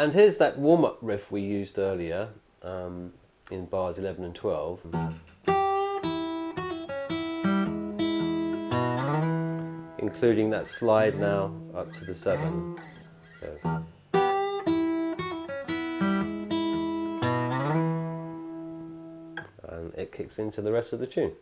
And here's that warm-up riff we used earlier um, in bars 11 and 12. Including that slide now up to the 7. So. And it kicks into the rest of the tune.